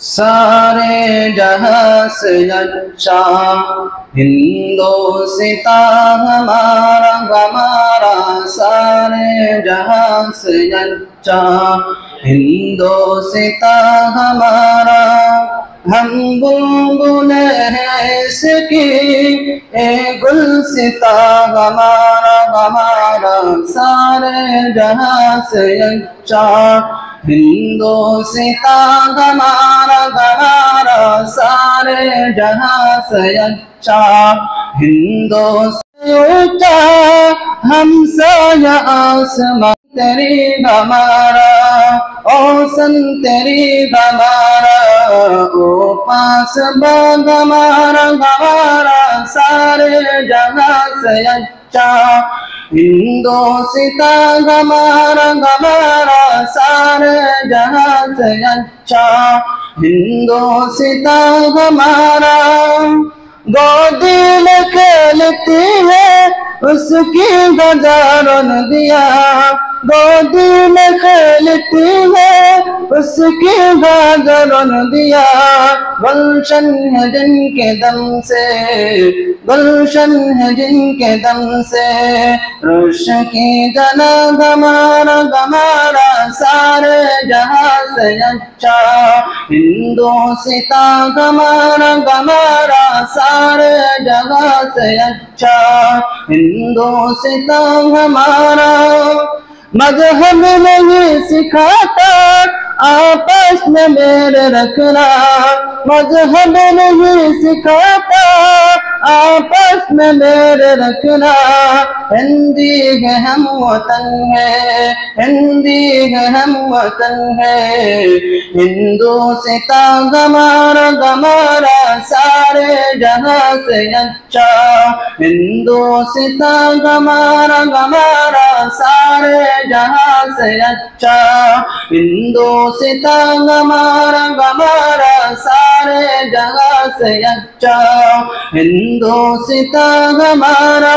सारे जहां से अच्छा हिंदोसिता हमारा हमारा सारे जहां से अच्छा हिंदोसिता हमारा हम बुलबुल ए गुलसिता, हमारा हमारा सारे जहाँ से अच्छा हिंदोसिता, हमारा हमारा सारे जहाँ से अच्छा हिंदो से ऊँचा हम साया आसमां तेरी हमारा ओ सन तेरी हमारा। ओ पास बाग हमारा हमारा सारे जहाँ से अच्छा हिंदो सिता हमारा हमारा सारे जहाँ से अच्छा हिंदो सिता हमारा गोदी में खेलती है, उसकी गजारन दिया। गोदी में खेलती उसकी गाजरन दिया गुलशन है जिनके दम से, गुलशन है जिनके दम से। रोश की जना गमारा गमारा सारे जहाँ से अच्छा। हिंदू सीता गमारा गमारा सारे जगह से अच्छा। हिंदू सीता हमारा मज़हब नहीं सिखाता, आपस में मेरे रखना। मज़हब नहीं सिखाता, आपस में मेरे रखना। हिंदी है हम वतन है, हिंदी है हम वतन है। हिंदू सिता गमारा गमारा सारे जहाँ से अच्छा। हिंदू सिता गमारा गमारा सारे जहाँ से अच्छा हिंदू सिता गमारा गमारा सारे जहाँ से अच्छा हिंदू सिता हमारा